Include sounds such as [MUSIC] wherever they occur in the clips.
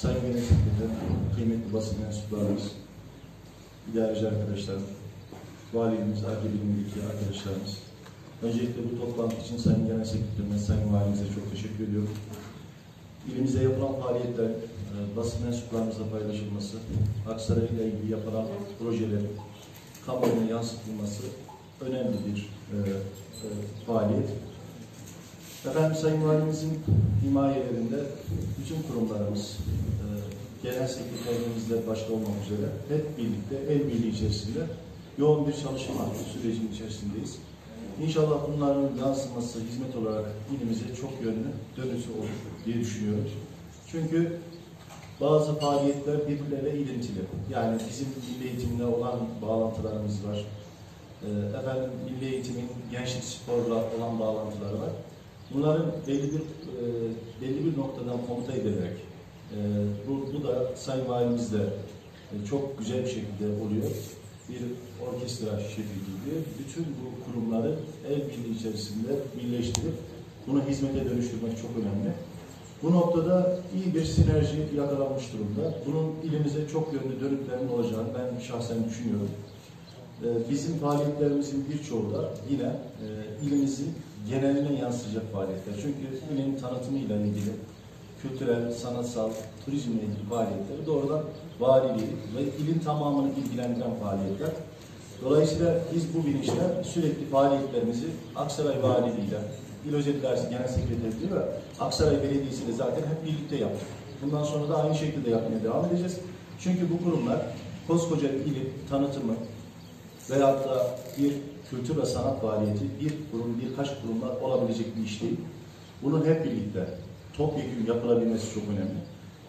Sayın Genel Sekreter, kıymetli basın mensuplarımız, idareci arkadaşlar, valimiz, AKP'deki arkadaşlarımız. Öncelikle bu toplantı için Sayın Genel Sekreterime, Sayın Valimize çok teşekkür ediyorum. İlimizde yapılan faaliyetler, e, basın mensuplarımızla paylaşılması, Aksaray ile ilgili yapılan projelerin kamuoyuna yansıtılması önemli bir e, e, faaliyet. Efendim Sayın Valimizin himayelerinde bütün kurumlarımız, e, genel sekreterlerimizle başta olmak üzere hep birlikte, el birliği içerisinde yoğun bir çalışma sürecinin içerisindeyiz. İnşallah bunların yansıması hizmet olarak ilimize çok yönlü dönüsü olur diye düşünüyorum. Çünkü bazı faaliyetler birbirleriyle ilintili. Yani bizim milli eğitimle olan bağlantılarımız var. Ee, efendim milli eğitimin gençlik sporla olan bağlantıları var. Bunların belli bir e, belli bir noktadan komuta edilerek e, bu, bu da Sayın Valimizle e, çok güzel bir şekilde oluyor. Bir orkestra şefi gibi bütün bu kurumları el birliği içerisinde birleştirip bunu hizmete dönüştürmek çok önemli. Bu noktada iyi bir sinerji yakalanmış durumda. Bunun ilimize çok yönlü dönüklerinin olacağını ben şahsen düşünüyorum. Ee, Bizim faaliyetlerimizin birçoğu da yine e, ilimizin geneline yansıyacak faaliyetler. Çünkü ilin tanıtımıyla ilgili kültürel, sanatsal, turizmle ilgili faaliyetleri doğrudan valiliği ve ilin tamamını ilgilendiren faaliyetler. Dolayısıyla biz bu bilinçle sürekli faaliyetlerimizi Aksaray Valiliğiyle, İl Özel İdaresi Genel Sekreterliği ve Aksaray Belediyesi ile zaten hep birlikte yaptık. Bundan sonra da aynı şekilde yapmaya devam edeceğiz. Çünkü bu kurumlar koskoca ilin tanıtımı veyahut da bir kültür ve sanat faaliyeti bir kurum, birkaç kurumlar olabilecek bir iş değil. Bunun hep birlikte topyekun yapılabilmesi çok önemli.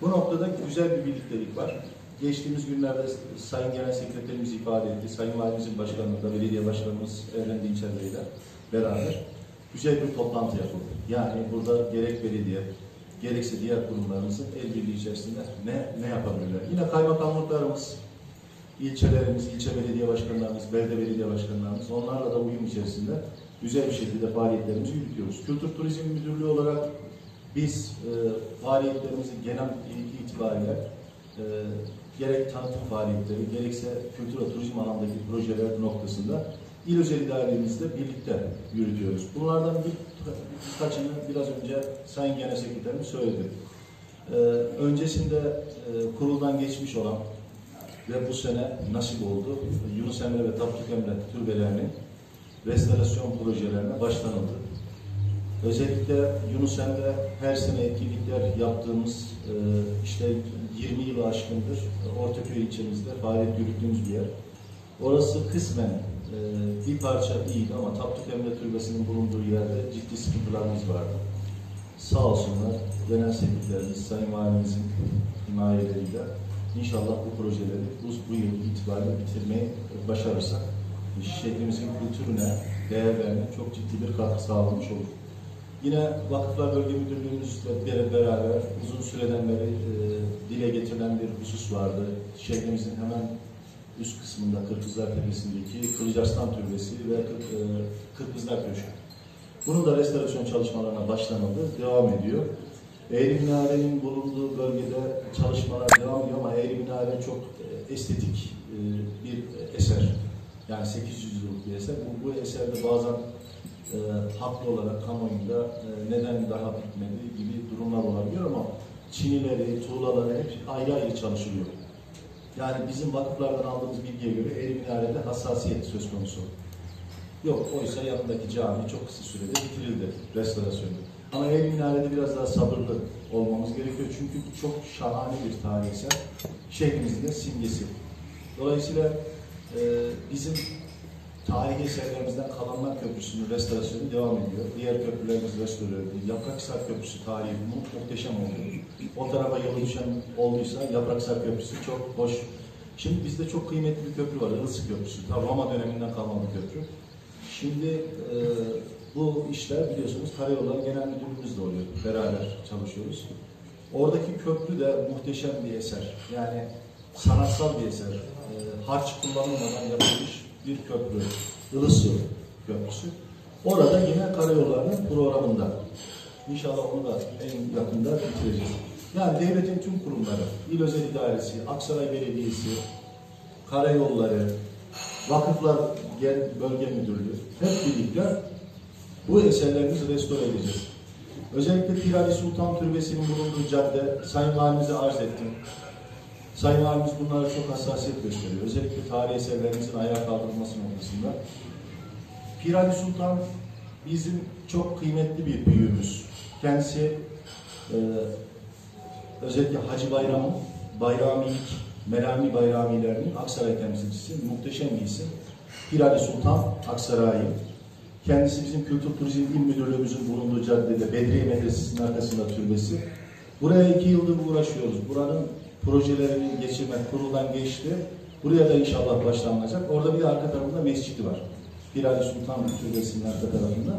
Bu noktada güzel bir birliktelik var. Geçtiğimiz günlerde Sayın Genel Sekreterimiz ifade etti. Sayın Valimizin başkanlığında belediye başkanımız Evren Dinçer Bey ile beraber güzel bir toplantı yapıldı. Yani burada gerek belediye, gerekse diğer kurumlarımızın el birliği içerisinde ne, ne yapabilirler? Yine kaymakamlıklarımız, ilçelerimiz, ilçe belediye başkanlarımız, belde belediye başkanlarımız onlarla da uyum içerisinde güzel bir şekilde faaliyetlerimizi yürütüyoruz. Kültür Turizm Müdürlüğü olarak biz e, faaliyetlerimizi genel itibariyle e, gerek tanıtım faaliyetleri, gerekse kültür ve turizm alanındaki projeler noktasında il özel idarelerimizle birlikte yürütüyoruz. Bunlardan bir, birkaçını biraz önce Sayın Genel Sekreterim söyledi. Ee, öncesinde e, kuruldan geçmiş olan ve bu sene nasip oldu Yunus Emre ve Tapduk Emre türbelerinin restorasyon projelerine başlanıldı. Özellikle Yunus Emre her sene etkinlikler yaptığımız e, işte 20 yılı aşkındır Ortaköy ilçemizde faaliyet yürüttüğümüz bir yer. Orası kısmen e, bir parça iyiydi ama Tapduk Emre Türbesi'nin bulunduğu yerde ciddi sıkıntılarımız vardı. Sağ olsunlar genel sekreterimiz, Sayın Valimizin himayeleriyle inşallah bu projeleri bu, bu yıl itibariyle bitirmeyi başarırsak şehrimizin kültürüne, değerlerine çok ciddi bir katkı sağlamış olur. Yine Vakıflar Bölge Müdürlüğümüzle beraber uzun süreden beri e, dile getirilen bir husus vardı. Şehrimizin hemen üst kısmında Kırkızlar Tepesi'ndeki Kılıcarslan Türbesi ve e, Kırkızlar Köşkü. Bunun da restorasyon çalışmalarına başlanıldı, devam ediyor. Eğri Minare'nin bulunduğu bölgede çalışmalar devam ediyor ama Eğri Minare çok e, estetik e, bir eser. Yani 800 yıllık bir eser. Bu, bu eserde bazen e, haklı olarak kamuoyunda e, neden daha bitmedi gibi durumlar olabiliyor ama çinileri, tuğlaları hep ayrı ayrı çalışılıyor. Yani bizim vakıflardan aldığımız bilgiye göre Eğri Minare'de hassasiyet söz konusu. Yok, oysa yanındaki cami çok kısa sürede bitirildi restorasyonu. Ama Eğri Minare'de biraz daha sabırlı olmamız gerekiyor. Çünkü çok şahane bir tarih eser. Şehrimizin de simgesi. Dolayısıyla e, bizim tarihi eserlerimizden Kalanlar Köprüsü'nün restorasyonu devam ediyor. Diğer köprülerimiz restore edildi. Yaprakhisar Köprüsü tarihi mu- muhteşem oldu. O tarafa yolu düşen olduysa Yaprakhisar Köprüsü çok hoş. Şimdi bizde çok kıymetli bir köprü var. Ilısı Köprüsü. Ta Roma döneminden kalma bir köprü. Şimdi e, bu işler biliyorsunuz Karayolları Genel Müdürlüğümüzle oluyor. Beraber çalışıyoruz. Oradaki köprü de muhteşem bir eser. Yani sanatsal bir eser. E, harç kullanılmadan yapılmış bir köprü. Ilısu Köprüsü. Orada yine karayollarının programında. İnşallah onu da en yakında bitireceğiz. Yani devletin tüm kurumları, İl Özel İdaresi, Aksaray Belediyesi, Karayolları, Vakıflar Bölge Müdürlüğü hep birlikte bu eserlerimizi restore edeceğiz. Özellikle Pirali Sultan Türbesi'nin bulunduğu cadde Sayın Valimize arz ettim. Sayın Valimiz bunlara çok hassasiyet gösteriyor. Özellikle tarihi eserlerimizin ayağa kaldırılması noktasında. Pirali Sultan bizim çok kıymetli bir büyüğümüz. Kendisi e, özellikle Hacı Bayram'ın Bayramilik, Merami Bayramilerinin Aksaray temsilcisi, muhteşem bir isim. Pirali Sultan Aksaray'ı. Kendisi bizim Kültür Turizm İl Müdürlüğümüzün bulunduğu caddede Bedriye Medresesi'nin arkasında türbesi. Buraya iki yıldır uğraşıyoruz. Buranın projelerini geçirmek kuruldan geçti. Buraya da inşallah başlanacak. Orada bir de arka tarafında mescidi var. Pirali Sultan Türbesi'nin arka tarafında.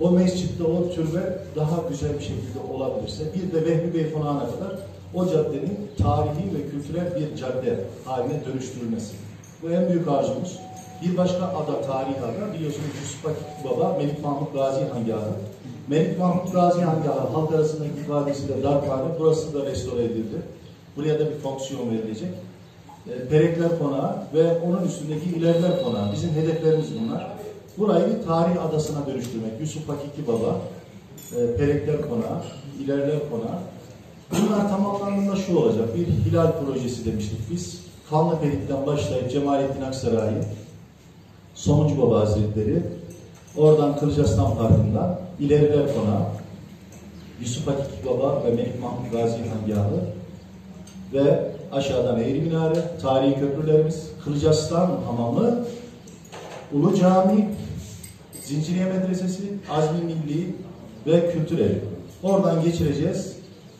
O mescitte o türbe daha güzel bir şekilde olabilirse bir de Vehbi Bey Konağı'na kadar o caddenin tarihi ve kültürel bir cadde haline dönüştürülmesi. Bu en büyük arzumuz. Bir başka ada, tarihi ada biliyorsunuz Yusuf Akif Baba, Melik Mahmut Gazi Hangahı. Melik Mahmut Gazi Hangahı halk arasındaki ifadesiyle darphane, burası da restore edildi. Buraya da bir fonksiyon verilecek. E, Perekler Konağı ve onun üstündeki İlerler Konağı. Bizim hedeflerimiz bunlar. Burayı bir tarih adasına dönüştürmek. Yusuf Hakiki Baba, e, Perekler Konağı, İlerler Konağı. Bunlar tamamlandığında şu olacak. Bir hilal projesi demiştik biz. Kanlıpelik'ten başlayıp Cemalettin Aksaray'ı, Sonucu Baba Hazretleri, oradan Kılıçaslan Parkı'ndan İleriler Konağı, Yusuf Hakiki Baba ve Melik Mahmut Gazi Hangahı ve aşağıdan Eğri Minare, tarihi köprülerimiz, Kılıçaslan Hamamı, Ulu Cami, Zinciriye Medresesi, Azmi Milli ve Kültür Evi. Oradan geçireceğiz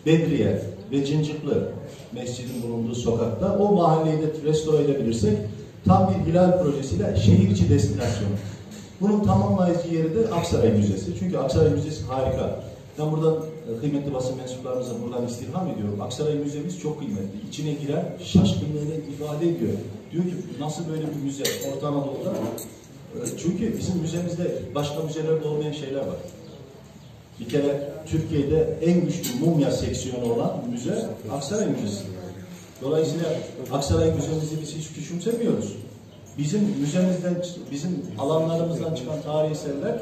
Bedriye ve Cinciklı Mescidin bulunduğu sokakta. O mahalleyi de restore edebilirsek tam bir hilal projesiyle şehir içi destinasyonu. Bunun tamamlayıcı yeri de Aksaray Müzesi. Çünkü Aksaray Müzesi harika. Ben buradan e, kıymetli basın mensuplarımıza buradan istirham ediyorum. Aksaray Müzemiz çok kıymetli. İçine giren şaşkınlığını ifade ediyor. Diyor ki nasıl böyle bir müze Orta Anadolu'da? E, Çünkü bizim müzemizde başka müzelerde olmayan şeyler var. Bir kere Türkiye'de en güçlü mumya seksiyonu olan müze Aksaray Müzesi. Dolayısıyla Aksaray Müzemizi biz hiç küçümsemiyoruz. Bizim müzemizden, bizim alanlarımızdan çıkan tarihi eserler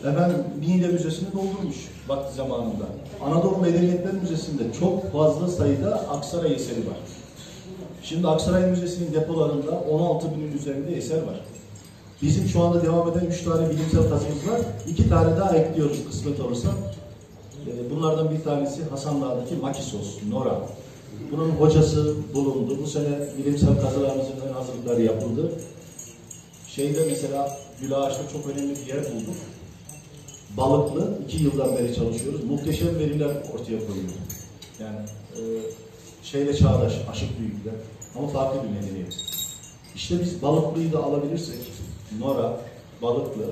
efendim Niğde Müzesi'ni doldurmuş vakti zamanında. Anadolu Medeniyetler Müzesi'nde çok fazla sayıda Aksaray eseri var. Şimdi Aksaray Müzesi'nin depolarında 16 binin üzerinde eser var. Bizim şu anda devam eden 3 tane bilimsel kazımız var. 2 tane daha ekliyoruz kısmet olursa. Ee, Bunlardan bir tanesi Hasan Dağ'daki Makisos, Nora. Bunun hocası bulundu. Bu sene bilimsel kazılarımızın ön hazırlıkları yapıldı. Şeyde mesela Gülağaç'ta çok önemli bir yer bulduk. Balıklı, iki yıldan beri çalışıyoruz. Muhteşem veriler ortaya koyuyor. Yani e, şeyle çağdaş, aşık büyükler ama farklı bir medeniyet. İşte biz Balıklı'yı da alabilirsek, Nora, Balıklı,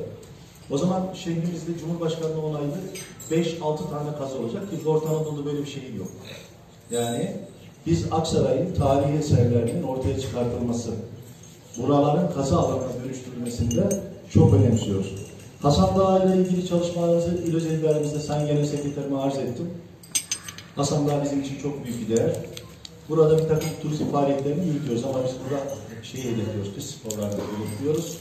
o zaman şehrimizde Cumhurbaşkanlığı onaylı 5-6 tane kazı olacak ki Orta Anadolu'da böyle bir şey yok. Yani biz Aksaray'ın tarihi eserlerinin ortaya çıkartılması, buraların kazı alanına dönüştürülmesinde çok önemsiyoruz. Hasan Dağı ile ilgili çalışmalarımızı İl Özel İdaremizde Sayın Sekreterime arz ettim. Hasan Dağı bizim için çok büyük bir değer. Burada bir takım turizm faaliyetlerini yürütüyoruz ama biz burada şeyi hedefliyoruz, kış sporlarını hedefliyoruz.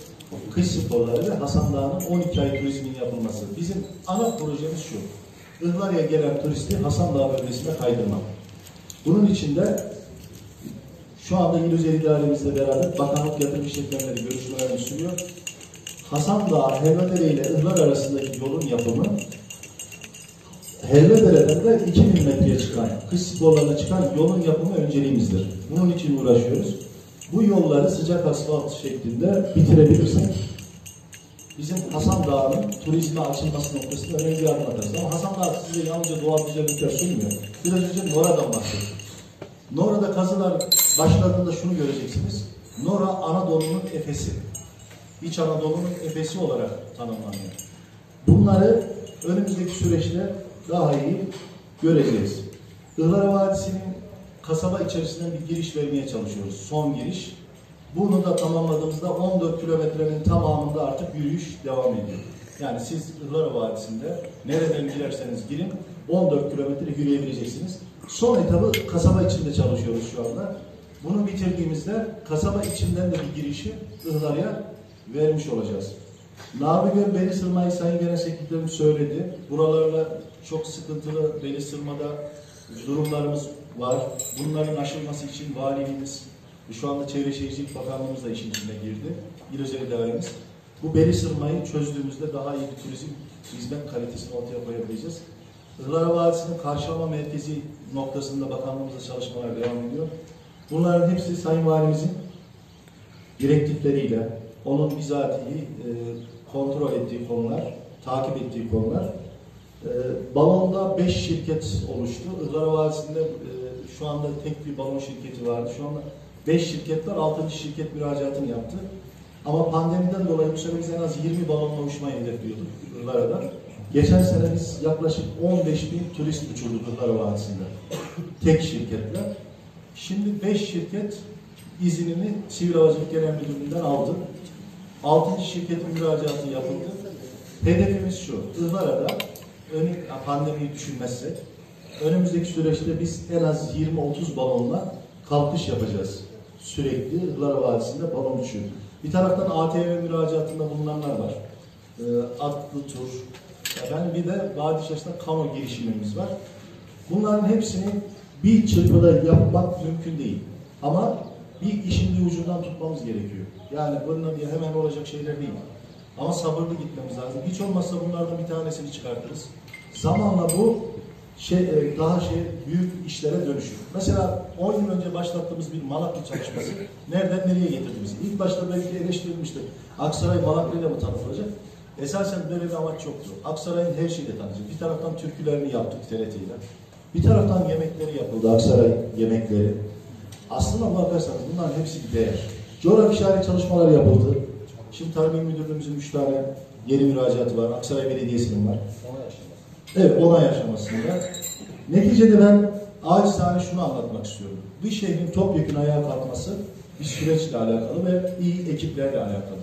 Kış sporları ve Hasan Dağı'nın 12 ay turizmin yapılması. Bizim ana projemiz şu. Ihlara'ya gelen turisti Hasan Dağı bölgesine kaydırmak. Bunun için de şu anda İl Özel İdaremizle beraber bakanlık yatırım işletmeleri görüşmelerini sürüyor. Hasan Dağı, Helvadere ile Ihlar arasındaki yolun yapımı Helvedere'den de 2000 metreye çıkan, kış sporlarına çıkan yolun yapımı önceliğimizdir. Bunun için uğraşıyoruz. Bu yolları sıcak asfalt şeklinde bitirebilirsek bizim Hasan Dağı'nın turizme açılması noktasında önemli bir adım atarız. Ama Hasan Dağı size yalnızca doğal güzellikler sunmuyor. Biraz önce Nora'dan bahsettim. Nora'da kazılar başladığında şunu göreceksiniz. Nora Anadolu'nun efesi. İç Anadolu'nun efesi olarak tanımlanıyor. Bunları önümüzdeki süreçte daha iyi göreceğiz. Ihlara Vadisi'nin kasaba içerisinden bir giriş vermeye çalışıyoruz. Son giriş. Bunu da tamamladığımızda 14 kilometrenin tamamında artık yürüyüş devam ediyor. Yani siz Ihlara Vadisi'nde nereden girerseniz girin 14 kilometre yürüyebileceksiniz. Son etabı kasaba içinde çalışıyoruz şu anda. Bunu bitirdiğimizde kasaba içinden de bir girişi Ihlar'a vermiş olacağız. Nabigör beli sırmayı Sayın Genel Sekreterim söyledi. Buralarla çok sıkıntılı beli sırmada durumlarımız var. Bunların aşılması için valiliğimiz, şu anda Çevre Şehircilik Bakanlığımız da işin içine girdi. İl özel idaremiz. Bu beli sırmayı çözdüğümüzde daha iyi bir turizm hizmet kalitesini ortaya koyabileceğiz. Ihlara Vadisi'nin karşılama merkezi noktasında bakanlığımızla çalışmalar devam ediyor. Bunların hepsi Sayın Valimizin direktifleriyle, onun bizatihi e, kontrol ettiği konular, takip ettiği konular. E, balonda 5 şirket oluştu. Ihlara Vadisi'nde e, şu anda tek bir balon şirketi vardı. Şu anda 5 şirket var, 6. şirket müracaatını yaptı. Ama pandemiden dolayı bu sene biz en az 20 balonla uçmayı hedefliyorduk Ihlara'da. Geçen sene biz yaklaşık 15 bin turist uçurduk Ihlara Vadisi'nde. Tek şirketle. Şimdi 5 şirket izinini Sivil Havacılık Genel Müdürlüğü'nden aldı. 6. şirketin müracaatı yapıldı. Hedefimiz şu, Ihlara'da önü, pandemiyi düşünmezsek önümüzdeki süreçte biz en az 20-30 balonla kalkış yapacağız. Sürekli Ihlara Vadisi'nde balon uçuyor. Bir taraftan ATV müracaatında bulunanlar var. Ee, atlı tur, yani bir de vadi içerisinde kano girişimimiz var. Bunların hepsini bir çırpıda yapmak mümkün değil. Ama bir işin bir ucundan tutmamız gerekiyor. Yani bununla diye hemen olacak şeyler değil. Ama sabırlı gitmemiz lazım. Hiç olmazsa bunlardan bir tanesini çıkartırız. Zamanla bu şey e, daha şey büyük işlere dönüşür. Mesela 10 yıl önce başlattığımız bir Malatya çalışması [LAUGHS] nereden nereye getirdi bizi? İlk başta belki eleştirilmişti. Aksaray Malatya'yla mı tanıtılacak? Esasen böyle bir amaç yoktu. Aksaray'ın her şeyiyle tanıtacak. Bir taraftan türkülerini yaptık TRT ile. Bir taraftan yemekleri yapıldı. Aksaray yemekleri. Aslında bakarsanız bunların hepsi bir değer. Coğrafi işaret çalışmalar yapıldı. Şimdi Tarım Müdürlüğümüzün 3 tane yeni müracaatı var. Aksaray Belediyesi'nin var. Evet, onay aşamasında. Neticede ben acizane şunu anlatmak istiyorum. Bir şehrin topyekun ayağa kalkması bir süreçle alakalı ve iyi ekiplerle alakalı.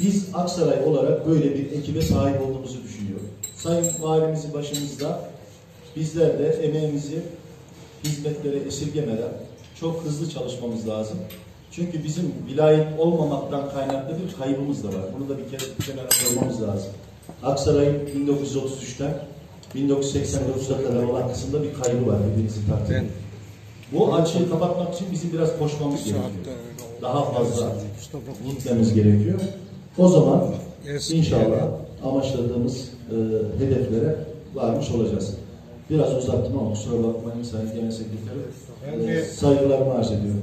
Biz Aksaray olarak böyle bir ekibe sahip olduğumuzu düşünüyorum. Sayın Valimizin başımızda bizler de emeğimizi hizmetlere esirgemeden çok hızlı çalışmamız lazım. Çünkü bizim vilayet olmamaktan kaynaklı bir kaybımız da var. Bunu da bir kere bir kenara koymamız lazım. Aksaray'ın 1933'ten 1989'a kadar olan kısımda bir kaybı var hepinizin takdiri. Bu açığı kapatmak için bizim biraz koşmamız gerekiyor. Daha fazla gitmemiz gerekiyor. O zaman inşallah amaçladığımız e, hedeflere varmış olacağız. Biraz uzattım ama kusura bakmayın Sayın Genel Sekreterim. E, saygılarımı arz ediyorum.